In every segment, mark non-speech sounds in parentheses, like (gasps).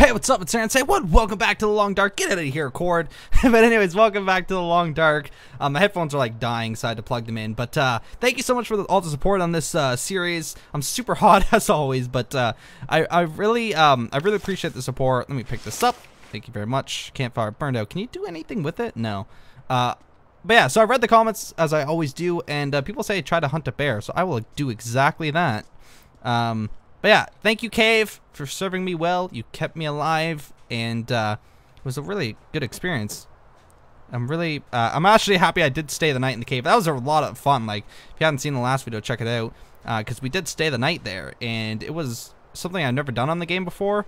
Hey, what's up? It's Aaron. Say what? Welcome back to the Long Dark. Get out of here, cord. (laughs) but anyways, welcome back to the Long Dark. Um, my headphones are like dying, so I had to plug them in. But uh, thank you so much for the, all the support on this uh, series. I'm super (laughs) hot as always, but uh, I, I really um, I really appreciate the support. Let me pick this up. Thank you very much. Campfire burned out. Can you do anything with it? No. Uh, but yeah, so I read the comments as I always do, and uh, people say try to hunt a bear, so I will do exactly that. Um, but yeah, thank you, Cave, for serving me well. You kept me alive, and uh, it was a really good experience. I'm really, uh, I'm actually happy I did stay the night in the cave. That was a lot of fun. Like, if you haven't seen the last video, check it out. Because uh, we did stay the night there, and it was something I've never done on the game before.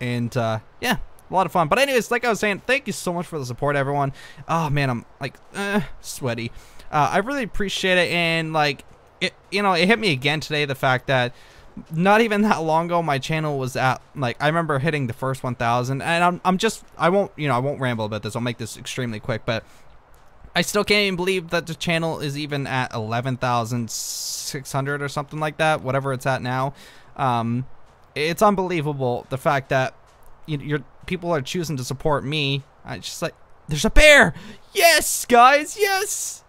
And, uh, yeah, a lot of fun. But anyways, like I was saying, thank you so much for the support, everyone. Oh, man, I'm, like, uh, sweaty. Uh, I really appreciate it, and, like, it, you know, it hit me again today, the fact that not even that long ago my channel was at like I remember hitting the first 1000 and I'm, I'm just I won't you know I won't ramble about this. I'll make this extremely quick but I still can't even believe that the channel is even at 11,600 or something like that whatever it's at now. Um, it's unbelievable the fact that you, your people are choosing to support me. I just like there's a bear! Yes guys yes!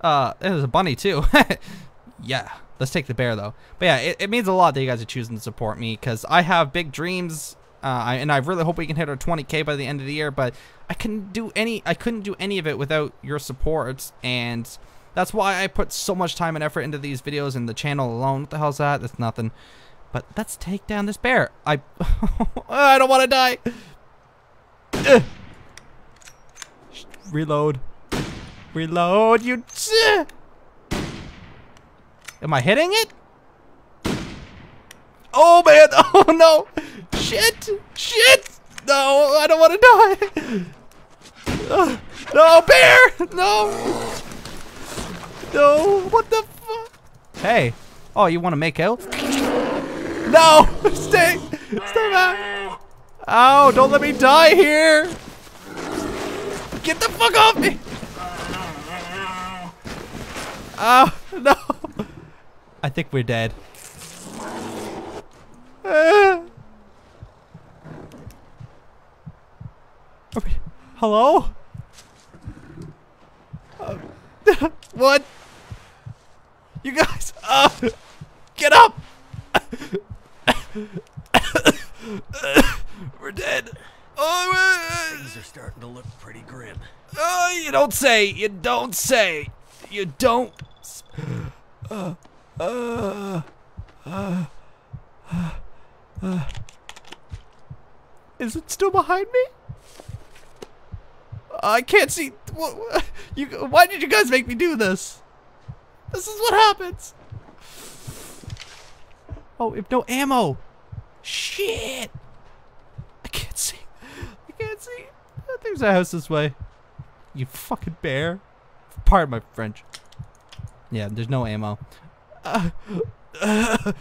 Uh there's a bunny too. (laughs) Yeah Let's take the bear though. But yeah, it, it means a lot that you guys are choosing to support me because I have big dreams, uh, and I really hope we can hit our 20k by the end of the year. But I couldn't do any, I couldn't do any of it without your support, and that's why I put so much time and effort into these videos and the channel alone. What the hell's that? That's nothing. But let's take down this bear. I, (laughs) I don't want to die. Reload. Reload, you. Am I hitting it? Oh man, (laughs) oh no! Shit! Shit! No, I don't want to die! Uh, (sighs) no, bear! No! No, what the fuck? Hey, oh, you want to make out? No! (laughs) Stay! Stay back! Ow, don't let me die here! Get the fuck off me! Oh, no! I think we're dead. (laughs) Uh, we, hello? Uh, (laughs) what? You guys, uh, get up! (coughs) we're dead. Oh, things are starting to look pretty grim. Oh, you don't say. You don't say. You don't. (gasps) Uh, uh, uh, uh, Is it still behind me? I can't see. What, you, why did you guys make me do this? This is what happens. Oh, if no ammo. Shit. I can't see. I can't see. There's a house this way. You fucking bear. Pardon my French. Yeah, there's no ammo. (laughs)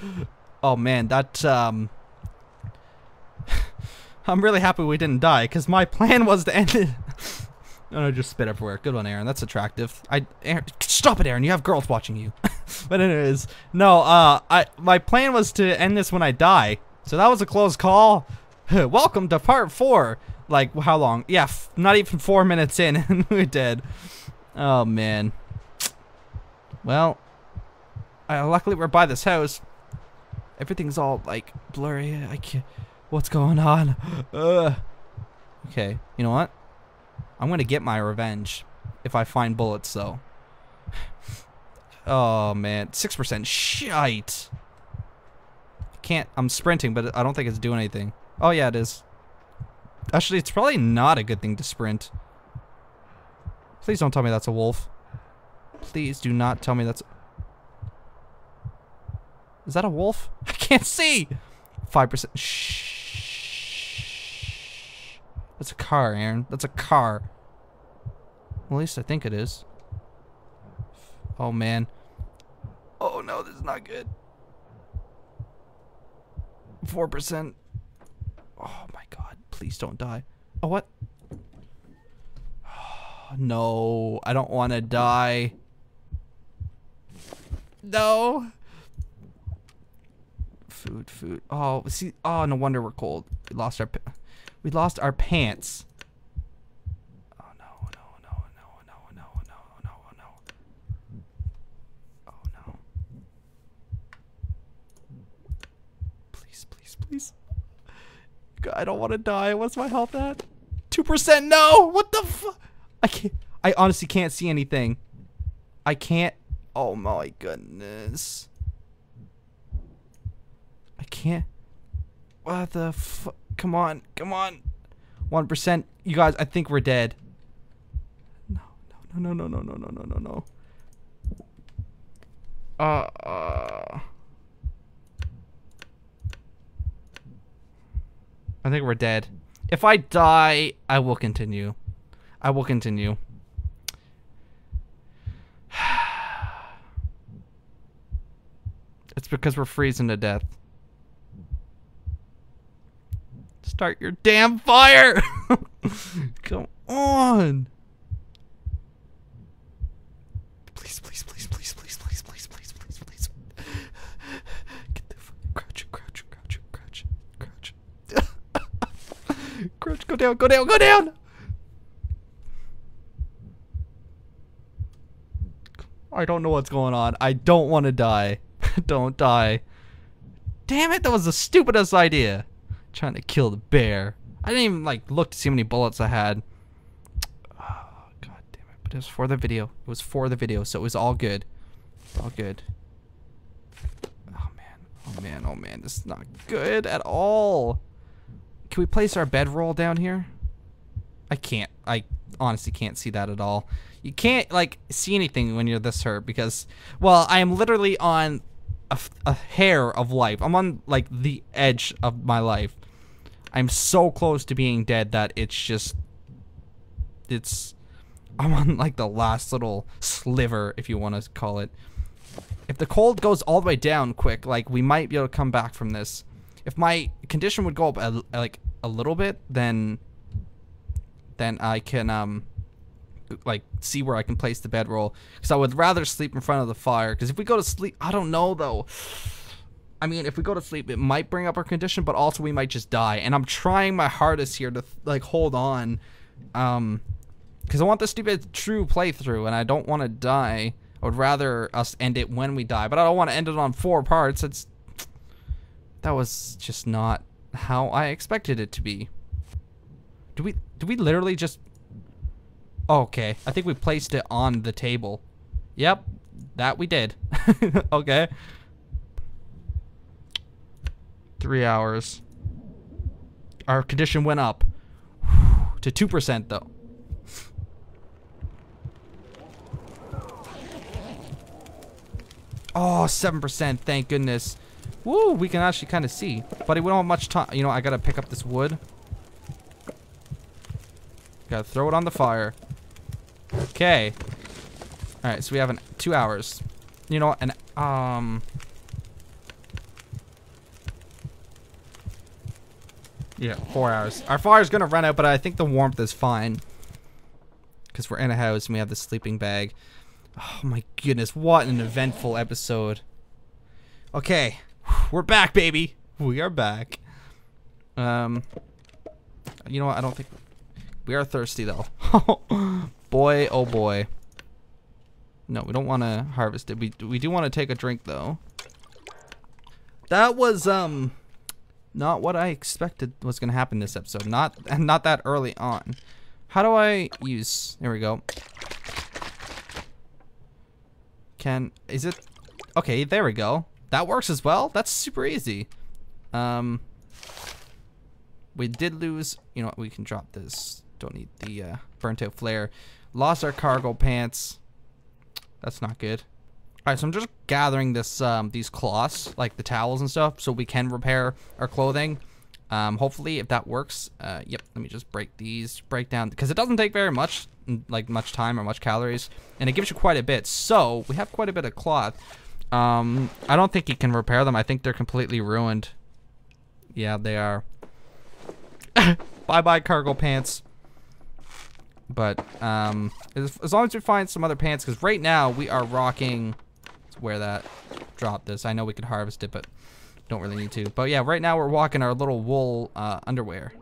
oh man, that um (laughs) I'm really happy we didn't die because my plan was to end it. (laughs) oh no, just spit everywhere. Good one, Aaron. That's attractive. I Aaron, stop it, Aaron. You have girls watching you. but anyways, no. Uh, I my plan was to end this when I die. So that was a close call. Welcome to part four. Like how long? Yeah, not even four minutes in, and we're dead. Oh man. Well, uh, luckily we're by this house. Everything's all like blurry. I can't. What's going on? (gasps) Uh. Okay. You know what? I'm gonna get my revenge if I find bullets though. (sighs) oh man, six percent shite. I can't. I'm sprinting, but I don't think it's doing anything. Oh yeah, it is. Actually, it's probably not a good thing to sprint. Please don't tell me that's a wolf. Please do not tell me that's... Is that a wolf? (laughs) I can't see! 5%. Shh. That's a car, Aaron. That's a car. Well, at least I think it is. Oh, man. Oh, no, this is not good. 4%. Oh, my God. Please don't die. Oh, what? (sighs) no, I don't want to die. Food, food. Oh, see. Oh, no wonder we're cold. We lost our. We lost our pants. Oh no! No! No! No! No! No! No! No! No! Oh no! Please! Please! Please! I don't want to die. What's my health at? Two percent. No! What the fu- I can't. I honestly can't see anything. I can't. Oh my goodness. Can't. What the fu- Come on, come on. One percent. You guys, I think we're dead. No, no, no, no, no, no, no, no, no, no. Uh. uh. I think we're dead. If I die, I will continue. I will continue. (sighs) It's because we're freezing to death. Start your damn fire! (laughs) Come on! Please, please, please, please, please, please, please, please, please, please. Get the fuck. Crouch, crouch, crouch, crouch, crouch. (laughs) crouch, go down, go down, go down! I don't know what's going on. I don't want to die. (laughs) don't die. Damn it, that was the stupidest idea. Trying to kill the bear. I didn't even like look to see how many bullets I had. (sighs) Oh, god damn it. But it was for the video. It was for the video, so it was all good. All good. Oh man. Oh man. Oh man. This is not good at all. Can we place our bedroll down here? I can't. I honestly can't see that at all. You can't like see anything when you're this hurt because, well, I am literally on a, hair of life. I'm on like the edge of my life. I'm so close to being dead that it's just, it's, I'm on like the last little sliver, if you want to call it. If the cold goes all the way down quick, like we might be able to come back from this. If my condition would go up a, like a little bit, then then I can um like see where I can place the bedroll because I would rather sleep in front of the fire because if we go to sleep I don't know though I mean if we go to sleep it might bring up our condition but also we might just die and I'm trying my hardest here to like hold on um because I want this to be a true playthrough and I don't want to die I would rather us end it when we die but I don't want to end it on four parts it's that was just not how I expected it to be do we do we literally just Okay, I think we placed it on the table. Yep, that we did. (laughs) okay. Three hours. Our condition went up to 2% though. Oh, 7%, thank goodness. Woo, we can actually kind of see. But we don't have much time. You know, I gotta pick up this wood. Gotta throw it on the fire. Okay. All right, so we have an two hours. You know, an um. Yeah, four hours. Our fire's gonna run out, but I think the warmth is fine. Cause we're in a house and we have the sleeping bag. Oh my goodness, what an eventful episode. Okay, we're back, baby. We are back. Um, you know what? I don't think we are thirsty though. (laughs) boy, oh boy. No, we don't want to harvest it. We we do want to take a drink though. That was um not what I expected was going to happen this episode. Not and (laughs) not that early on. How do I use? There we go. Can is it Okay, there we go. That works as well. That's super easy. Um we did lose, you know what, we can drop this. Don't need the uh, burnt out flare. Lost our cargo pants. That's not good. Alright, so I'm just gathering this um, these cloths, like the towels and stuff, so we can repair our clothing. Um, hopefully, if that works, uh, yep, let me just break these, break down, because it doesn't take very much, like much time or much calories, and it gives you quite a bit. So, we have quite a bit of cloth. Um, I don't think you can repair them. I think they're completely ruined. Yeah, they are. (laughs) Bye-bye, cargo pants. But, um, as, as long as we find some other pants, because right now we are rocking... Let's that. dropped this. I know we could harvest it, but don't really need to. But yeah, right now we're walking our little wool uh, underwear.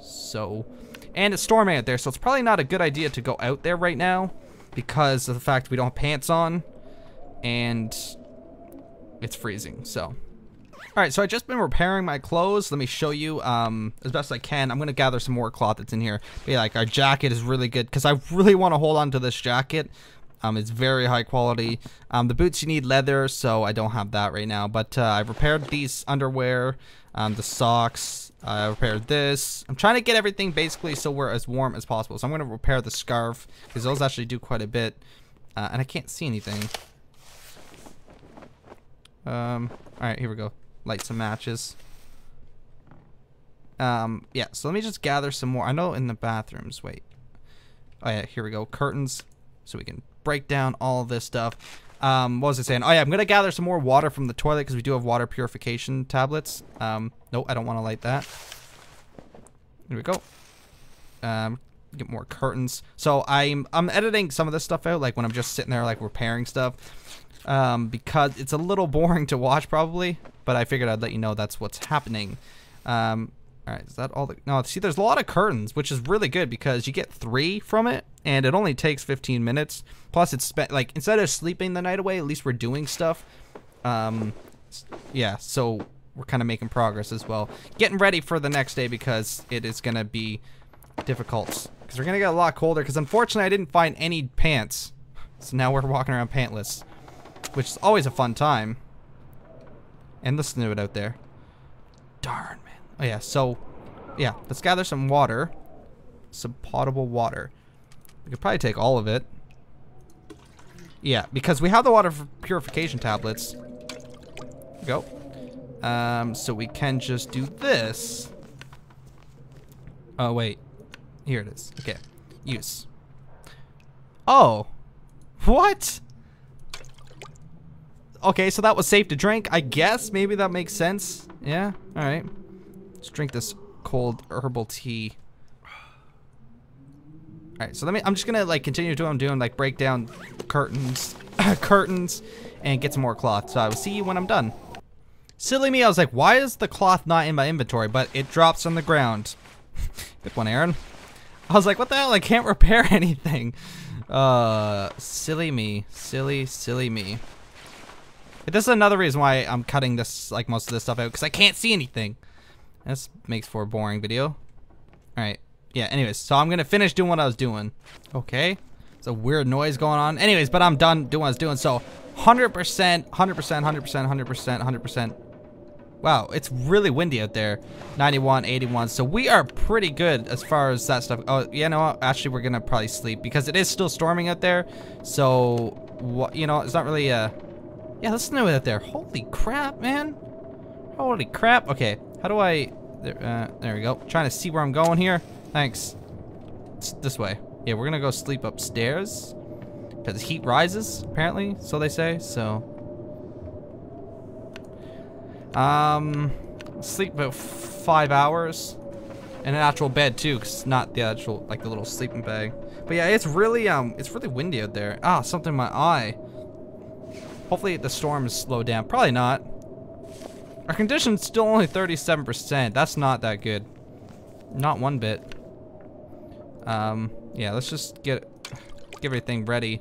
So, and it's storming out there, so it's probably not a good idea to go out there right now because of the fact we don't have pants on and it's freezing, so. Alright, so I just been repairing my clothes. Let me show you um, as best I can. I'm going to gather some more cloth that's in here. But yeah, like our jacket is really good because I really want to hold on to this jacket. Um, it's very high quality. Um, the boots you need leather, so I don't have that right now. But uh, I've repaired these underwear, um, the socks. I repaired this. I'm trying to get everything basically so we're as warm as possible. So I'm going to repair the scarf because those actually do quite a bit. Uh, and I can't see anything. Um, all right, here we go. Light some matches. Um, yeah, so let me just gather some more. I know in the bathrooms, wait. Oh yeah, here we go. Curtains, so we can break down all this stuff. Um, what was I saying? Oh yeah, I'm gonna gather some more water from the toilet because we do have water purification tablets. Um, nope, I don't want to light that. Here we go. Um, get more curtains. So I'm I'm editing some of this stuff out, like when I'm just sitting there like repairing stuff um, because it's a little (laughs) boring to watch probably, but I figured I'd let you know that's what's happening. Um, all right, is that all the, no, see there's a lot of curtains, which is really good because you get three from it and it only takes 15 minutes. Plus it's spent, like, instead of sleeping the night away, at least we're doing stuff. Um, yeah, so we're kind of making progress as well. Getting ready for the next day because it is going to be difficult. Because we're going to get a lot colder because unfortunately I didn't find any pants. So now we're walking around pantless which is always a fun time. And the it out there. Darn, man. Oh, yeah, so, yeah, let's gather some water. Some potable water. We could probably take all of it. Yeah, because we have the water purification tablets. Go. Um, so we can just do this. Oh, wait. Here it is. Okay. Use. Oh. What? Okay, so that was safe to drink. I guess maybe that makes sense. Yeah, all right. Let's drink this cold herbal tea. All right, so let me, I'm just gonna like continue doing what I'm doing, like break down curtains, (coughs) curtains, and get some more cloth. So I will see you when I'm done. Silly me, I was like, why is the cloth not in my inventory? But it drops on the ground. (laughs) Good one, Aaron. I was like, what the hell? I can't (laughs) repair anything. Uh, silly me. Silly, silly me. But this is another reason why I'm cutting this, like most of this stuff out, because I can't see anything. This makes for a boring video. Alright. Yeah, anyways, so I'm gonna finish doing what I was doing. Okay. It's a weird noise going on. Anyways, but I'm done doing what I was doing. So 100%, 100%, 100%, 100%, 100%. Wow, it's really windy out there. 91, 81. So we are pretty good as far as that stuff. Oh, you know what? Actually, we're gonna probably sleep because it is still storming out there. So, what? You know, it's not really a yeah, let's know that there. Holy crap, man. Holy crap. Okay, how do I... There, uh, there we go. Trying to see where I'm going here. Thanks. It's this way. Yeah, we're gonna go sleep upstairs. Because heat rises, apparently. So they say, so... Um... Sleep about five hours. In an actual bed, too, because not the actual, like, the little sleeping bag. But yeah, it's really, um, it's really windy out there. Ah, something in my eye. Hopefully the storms slow down. Probably not. Our condition's still only 37%. That's not that good. Not one bit. Um, yeah, let's just get, get everything ready.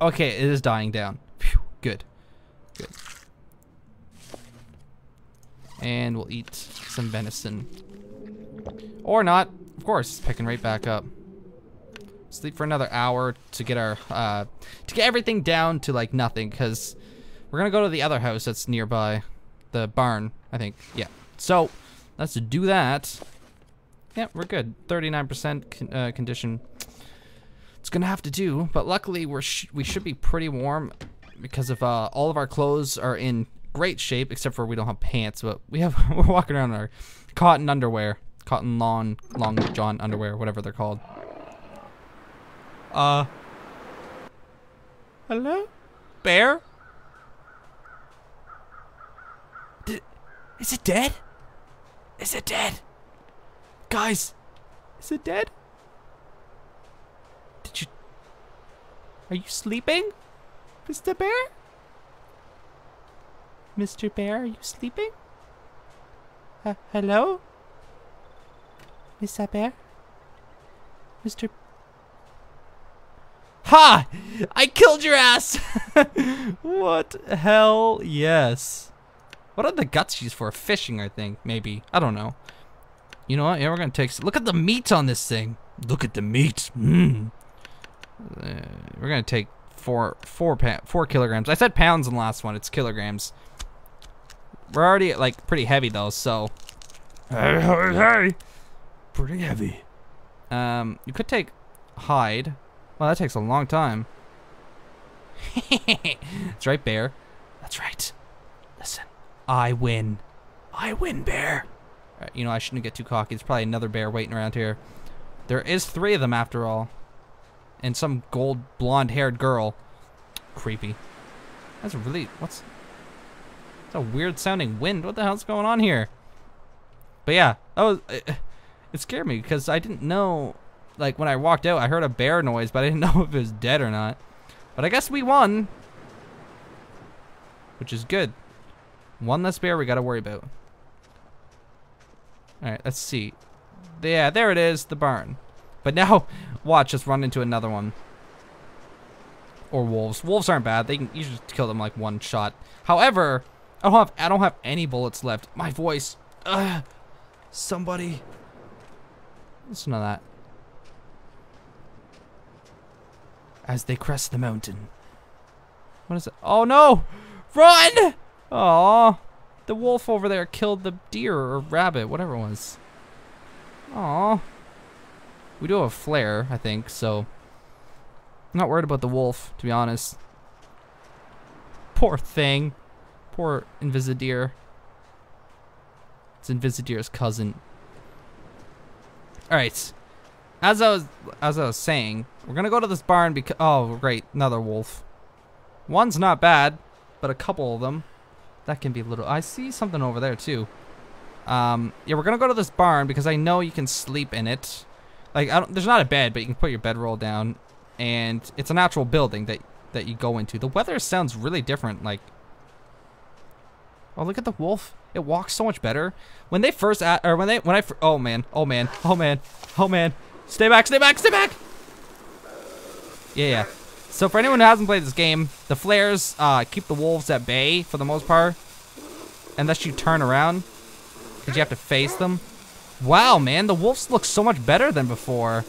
Okay, it is dying down. Phew, good. Good. And we'll eat some venison. Or not. Of course, it's picking right back up sleep for another hour to get our uh, to get everything down to like nothing because we're gonna go to the other house that's nearby, the barn. I think. Yeah. So let's do that. Yeah, we're good. 39% con uh, condition. It's gonna have to do, but luckily we're sh we should be pretty warm because of uh, all of our clothes are in great shape except for we don't have pants, but we have (laughs) we're walking around in our cotton underwear, cotton lawn long john underwear, whatever they're called. Uh. Hello? Bear? Is it dead? Is it dead? Guys, is it dead? Did you... Are you sleeping? Mr. Bear? Mr. Bear, are you sleeping? Uh, hello? Mr. Bear? Mr. Ha! I killed your ass! (laughs) what? Hell yes. What are the guts used for? Fishing, I think. Maybe. I don't know. You know what? Yeah, we're gonna take. Look at the meat on this thing. Look at the meat. Mmm. Uh, we're gonna take four, four, four kilograms. I said pounds in the last one. It's kilograms. We're already like pretty heavy though, so. Hey, hey, hey! Pretty heavy. Um, you could take hide. Well, that takes a long time. (laughs) That's right, bear. That's right. I win. I win, bear. Right, you know, I shouldn't get too cocky. There's probably another bear waiting around here. There is three of them after all. And some gold blonde haired girl. Creepy. That's really, what's, it's a weird sounding wind. What the hell's going on here? But yeah, oh, it, it scared me because I didn't know, like when I walked out, I heard a bear noise, but I didn't (laughs) know if it was dead or not. But I guess we won. Which is good. One less bear we gotta worry about. Alright, let's see. Yeah, there it is, the barn. But now, (laughs) watch us run into another one. Or wolves. Wolves aren't bad. They can you just kill them like one shot. However, I don't have I don't have any bullets left. My voice. Ugh. Somebody. Listen to that. As they crest the mountain. What is it? Oh no! Run! Aw. The wolf over there killed the deer or rabbit, whatever it was. Aw. We do have a flare, I think, so... I'm not worried about the wolf, to be honest. Poor thing. Poor Invisideer. It's Invisideer's cousin. Alright. As I was as I was saying, we're gonna go to this barn because oh great, another wolf. One's not bad, but a couple of them. That can be a little I see something over there too. Um yeah, we're gonna go to this barn because I know you can sleep in it. Like there's not a bed, but you can put your bedroll down and it's a natural building that that you go into. The weather sounds really different like Oh, look at the wolf. It walks so much better. When they first at, or when they, when I, oh man, oh man, oh man, oh man. Stay back, stay back, stay back! Yeah, yeah. So for anyone who hasn't played this game, the flares uh, keep the wolves at bay for the most part. Unless you turn around. Because you have to face them. Wow, man, the wolves look so much better than before.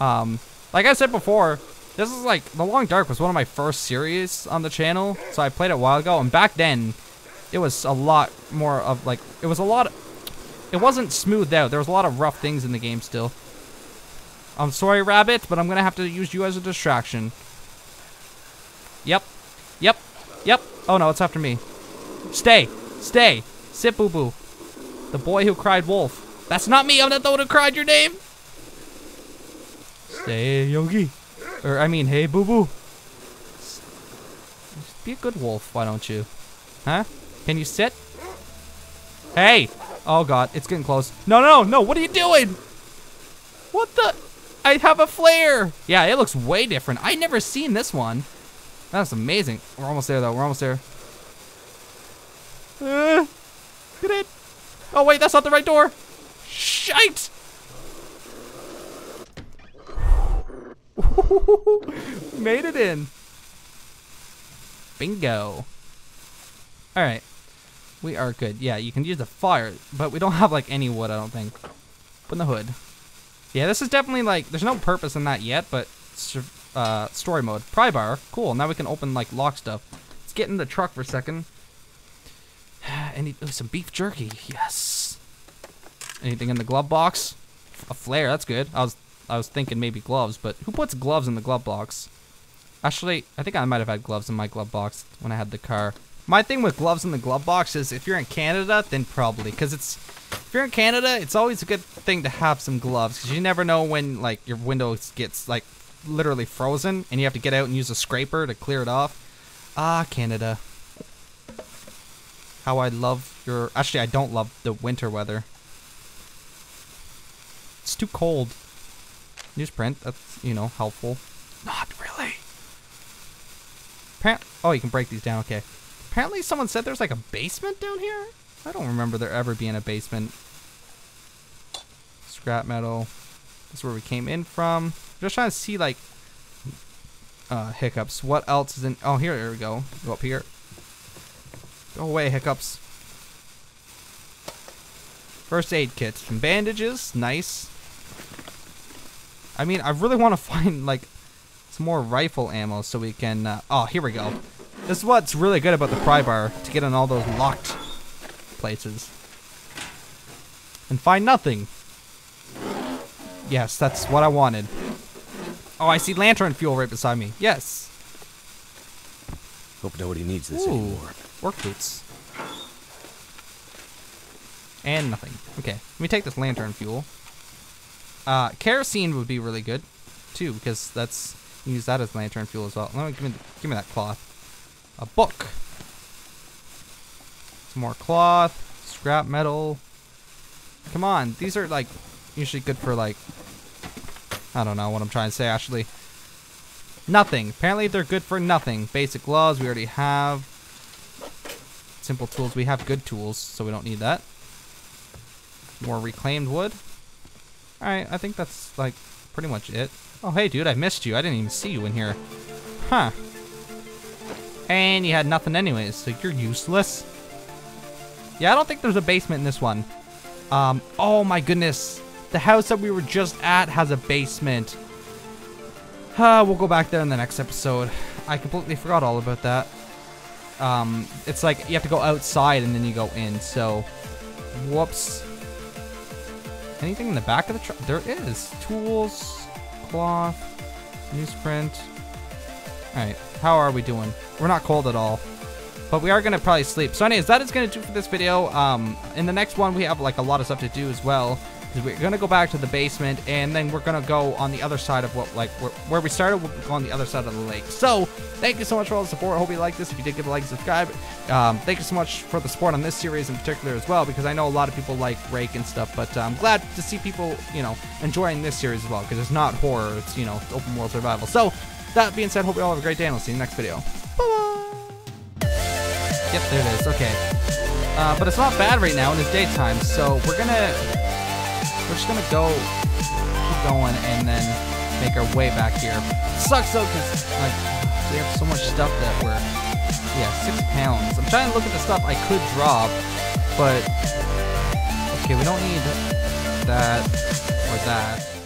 Um, like I said before, this is like, The Long Dark was one of my first series on the channel, so I played it a while ago, and back then, it was a lot more of like, it was a lot, of, it wasn't smoothed out. There was a lot of rough things in the game still. I'm sorry, Rabbit, but I'm gonna have to use you as a distraction. Yep. Yep. Yep. Oh no, it's after me. Stay. Stay. Sit, Boo Boo. The boy who cried wolf. That's not me. I'm not the one who cried your name. Stay, Yogi. Or, I mean, hey, boo-boo. Be a good wolf, why don't you? Huh? Can you sit? Hey! Oh god, it's getting close. No, no, no, what are you doing? What the? I have a flare! Yeah, it looks way different. I never seen this one. That's amazing. We're almost there, though. We're almost there. Uh, get it. Oh, wait, that's not the right door. Shite! (laughs) Made it in. Bingo. All right. We are good. Yeah, you can use the fire, but we don't have like any wood, I don't think. Put in the hood. Yeah, this is definitely like, there's no purpose in that yet, but uh, story mode. Pry bar. Cool. Now we can open like lock stuff. Let's get in the truck for a second. (sighs) Any, oh, some beef jerky. Yes. Anything in the glove box? A flare. That's good. I was I was thinking maybe gloves, but who puts gloves in the glove box? Actually, I think I might have had gloves in my glove box when I had the car. My thing with gloves in the glove box is if you're in Canada, then probably. Because it's, if you're in Canada, it's always a good thing to have some gloves. Because you never know when, like, your window gets, like, literally frozen. And you have to get out and use a scraper to clear it off. Ah, Canada. How I love your... Actually, I don't love the winter weather. It's too cold. Newsprint, that's, you know, helpful. Not really. oh, you can break these down, okay. Apparently someone said there's like a basement down here. I don't remember there ever being a basement. Scrap metal. This is where we came in from. Just trying to see like uh, hiccups. What else is in? Oh, here, here we go. Go up here. Go away, hiccups. First aid kit. Some bandages. Nice. I mean, I really want to (laughs) find like some more rifle ammo so we can. Uh, oh, here we go. This is what's really good about the pry bar to get in all those locked places and find nothing. Yes, that's what I wanted. Oh, I see lantern fuel right beside me. Yes. Hope nobody needs this Ooh, anymore. work boots. And nothing. Okay, let me take this lantern fuel. Uh, kerosene would be really good, too, because that's use that as lantern fuel as well. Let me give me give me that cloth. A book. Some more cloth, scrap metal. Come on, these are like usually good for like I don't know what I'm trying to say actually. Nothing. Apparently they're good for nothing. Basic gloves we already have. Simple tools. We have good tools, so we don't need that. More reclaimed wood. Alright, I think that's like pretty much it. Oh hey dude, I missed you. I didn't even see you in here. Huh. And you had nothing anyways, so you're useless. Yeah, I don't think there's a basement in this one. Um, oh my goodness. The house that we were just at has a basement. Uh, we'll go back there in the next episode. I completely forgot all about that. Um, it's like you have to go outside and then you go in, so... Whoops. Anything in the back of the truck? There is. Tools, cloth, newsprint. Alright, how are we doing? We're not cold at all. But we are going to probably sleep. So anyways, that is going to do for this video. Um, in the next one, we have like a lot of stuff to do as well. Because we're going to go back to the basement, and then we're going to go on the other side of what, like, where, where we started, we'll go on the other side of the lake. So, thank you so much for all the support. I hope you liked this. If you did, give a like and subscribe. Um, thank you so much for the support on this series in particular as well, because I know a lot of people like Rake and stuff, but I'm glad to see people, you know, enjoying this series as well, because it's not horror, it's, you know, open world survival. So, that being said, hope you all have a great day, and I'll see you in the next video. Yep, there it is. Okay. Uh, but it's not bad right now, and it's daytime, so we're gonna... We're just gonna go... Keep going, and then make our way back here. Sucks, though, because, like, we have so much stuff that we're... Yeah, six pounds. I'm trying to look at the stuff I could drop, but... Okay, we don't need that or that.